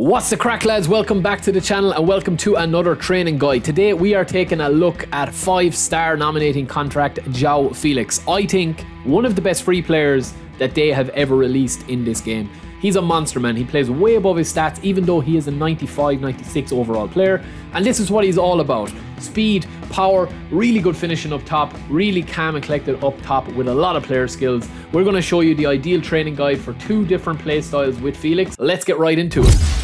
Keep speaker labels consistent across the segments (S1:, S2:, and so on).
S1: What's the crack lads? Welcome back to the channel and welcome to another training guide. Today we are taking a look at 5 star nominating contract Joao Felix. I think one of the best free players that they have ever released in this game. He's a monster man. He plays way above his stats even though he is a 95 96 overall player and this is what he's all about. Speed, power, really good finishing up top, really calm and collected up top with a lot of player skills. We're going to show you the ideal training guide for two different play styles with Felix. Let's get right into it.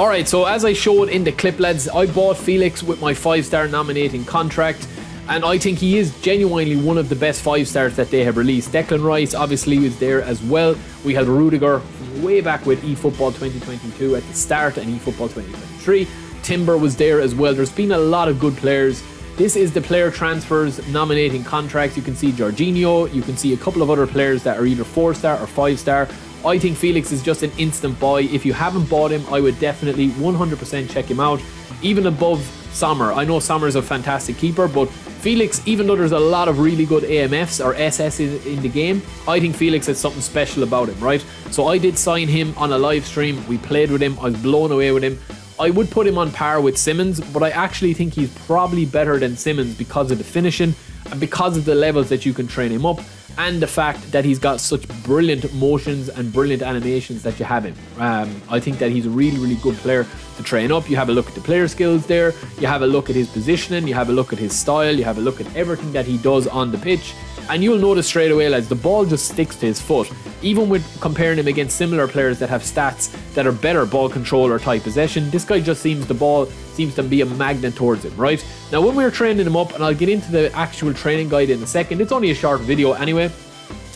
S1: Alright, so as I showed in the clip, lads, I bought Felix with my 5-star nominating contract. And I think he is genuinely one of the best 5 stars that they have released. Declan Rice obviously was there as well. We had Rudiger way back with eFootball 2022 at the start and eFootball 2023. Timber was there as well. There's been a lot of good players. This is the player transfers nominating contracts. You can see Jorginho, you can see a couple of other players that are either 4 star or 5 star. I think Felix is just an instant buy. If you haven't bought him, I would definitely 100% check him out. Even above Sommer. I know Sommer is a fantastic keeper, but Felix, even though there's a lot of really good AMFs or SS in, in, the game, I think Felix has something special about him, right? So I did sign him on a live stream. We played with him. I was blown away with him. I would put him on par with Simons, but I actually think he's probably better than Simons because of the finishing and because of the levels that you can train him up and the fact that he's got such brilliant motions and brilliant animations that you have him. Um, I think that he's a really, really good player to train up. You have a look at the player skills there, you have a look at his positioning, you have a look at his style, you have a look at everything that he does on the pitch, and you'll notice straight away, lads, the ball just sticks to his foot. Even with comparing him against similar players that have stats that are better ball control or tight possession, this guy just seems the ball seems to be a magnet towards him, right? Now, when we were training him up, and I'll get into the actual training guide in a second, it's only a short video anyway.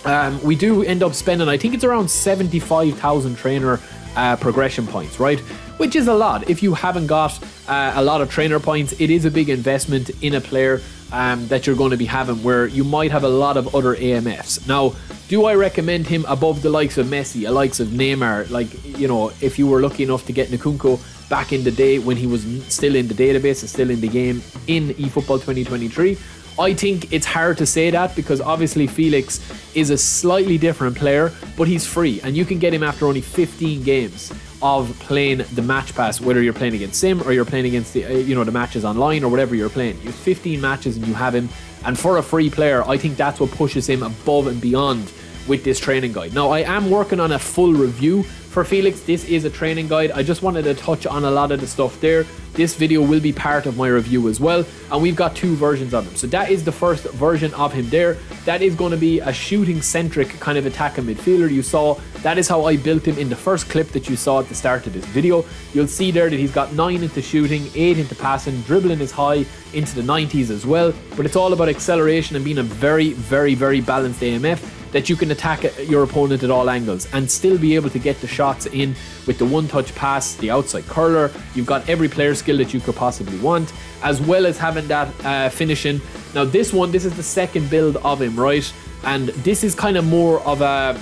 S1: Um, we do end up spending, I think it's around 75,000 trainer uh, progression points, right? Which is a lot. If you haven't got uh, a lot of trainer points, it is a big investment in a player um, that you're going to be having where you might have a lot of other AMFs. Now, do I recommend him above the likes of Messi, the likes of Neymar? Like, you know, if you were lucky enough to get Nkunku back in the day when he was still in the database and still in the game in eFootball 2023, I think it's hard to say that because obviously Felix is a slightly different player, but he's free and you can get him after only 15 games of playing the match pass, whether you're playing against Sim or you're playing against the uh, you know the matches online or whatever you're playing. You have 15 matches and you have him, and for a free player, I think that's what pushes him above and beyond with this training guide. Now I am working on a full review for Felix, this is a training guide. I just wanted to touch on a lot of the stuff there. This video will be part of my review as well. And we've got two versions of him. So that is the first version of him there. That is going to be a shooting centric kind of attacking midfielder. You saw that is how I built him in the first clip that you saw at the start of this video. You'll see there that he's got 9 into shooting, 8 into passing, dribbling is high into the 90s as well. But it's all about acceleration and being a very, very, very balanced AMF that you can attack your opponent at all angles and still be able to get the shots in with the one touch pass, the outside curler. You've got every player skill that you could possibly want, as well as having that uh, finishing. Now, this one, this is the second build of him, right? And this is kind of more of a,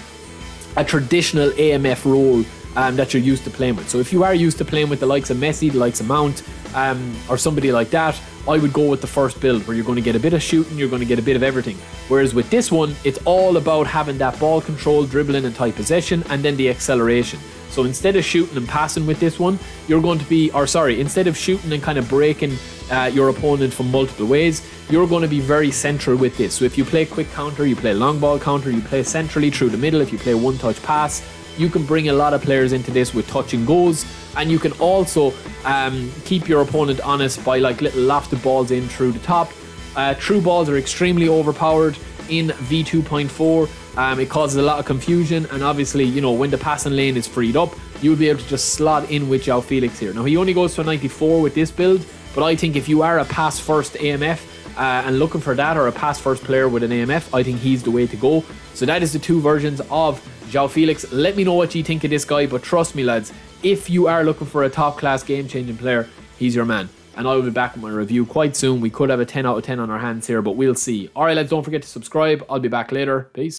S1: a traditional AMF role um, that you're used to playing with. So if you are used to playing with the likes of Messi, the likes of Mount, um, or somebody like that, I would go with the first build where you're going to get a bit of shooting, you're going to get a bit of everything. Whereas with this one, it's all about having that ball control, dribbling, and tight possession, and then the acceleration. So instead of shooting and passing with this one, you're going to be, or sorry, instead of shooting and kind of breaking uh, your opponent from multiple ways, you're going to be very central with this. So if you play quick counter, you play long ball counter, you play centrally through the middle, if you play one touch pass, you can bring a lot of players into this with touch and goes and you can also um, keep your opponent honest by like little lofted balls in through the top. Uh, true balls are extremely overpowered in v2.4 um, it causes a lot of confusion and obviously you know when the passing lane is freed up you'll be able to just slot in with Joao Felix here now he only goes for 94 with this build but I think if you are a pass first AMF uh, and looking for that or a pass first player with an AMF I think he's the way to go so that is the two versions of Joao Felix. Let me know what you think of this guy, but trust me, lads, if you are looking for a top class game changing player, he's your man. And I will be back with my review quite soon. We could have a 10 out of 10 on our hands here, but we'll see. Alright, lads, don't forget to subscribe. I'll be back later. Peace.